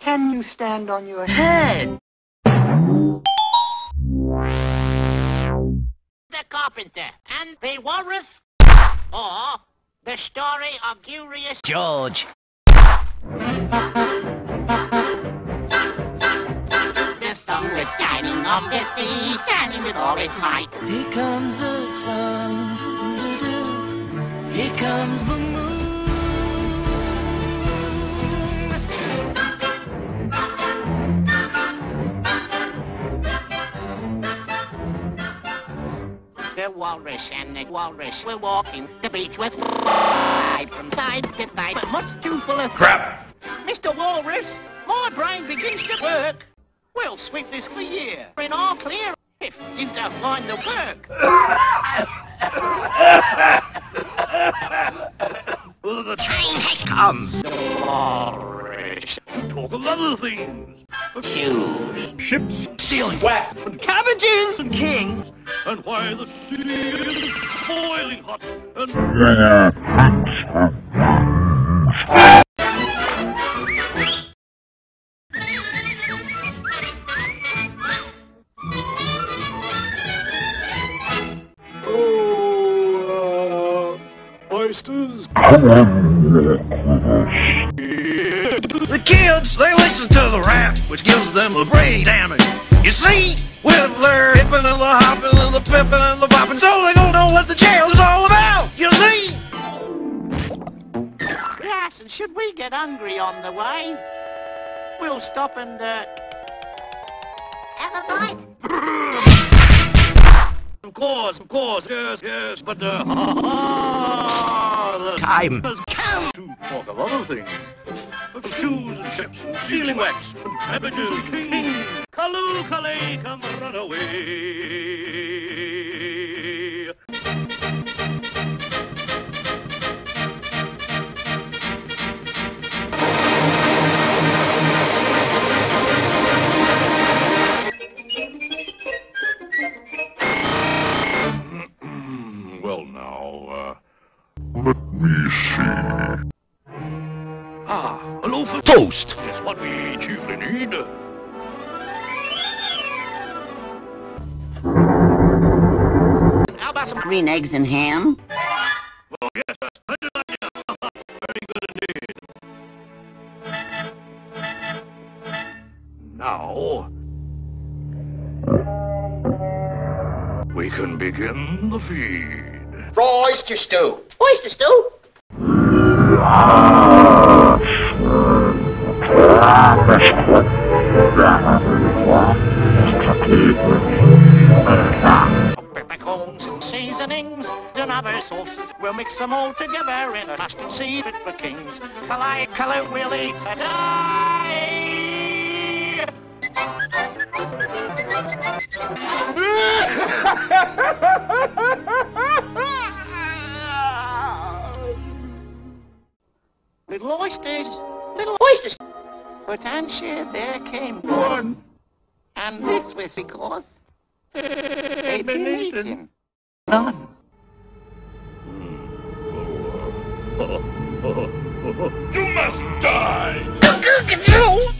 Can you stand on your head? The Carpenter and the Walrus, or the story of Curious George. The sun is shining on the sea, shining with all its might. Here comes the sun. Here comes the moon. Walrus and the Walrus were walking the beach with side from side to side, but much too full of Crap! Mr. Walrus, my brain begins to work. We'll sweep this for year in all clear if you don't mind the work. other things. Shoes. Ships, Ceiling. wax, And cabbages. And kings. and why the sea is boiling hot and oh, uh, oysters. The kids, they listen to the rap, which gives them the brain damage. You see, with their hippin' and the hoppin' and the pippin' and the boppin', so they don't know what the jail is all about. You see? Yes, and should we get hungry on the way, we'll stop and, uh... Have a bite? Of course, of course, yes, yes, but uh, the Time. has come to talk of other things. Of shoes and ships and sealing wax and cabbages and kings. Callooh Callay, come run away. Well now, uh... Ah, a loaf of Toast. is what we chiefly need. How about some... green eggs and ham. Well, yes, that's plenty of onion. Very good indeed. Now... We can begin the feed. Oyster stew. Oyster stew? Peppercorns and seasonings and other sauces. We'll mix them all together in a mustard seed fit for kings. Callooh Callay will eat today. Little oysters, little oysters. But Anshire, there came one. And this was because they'd been eaten. None. You must die! Look at you!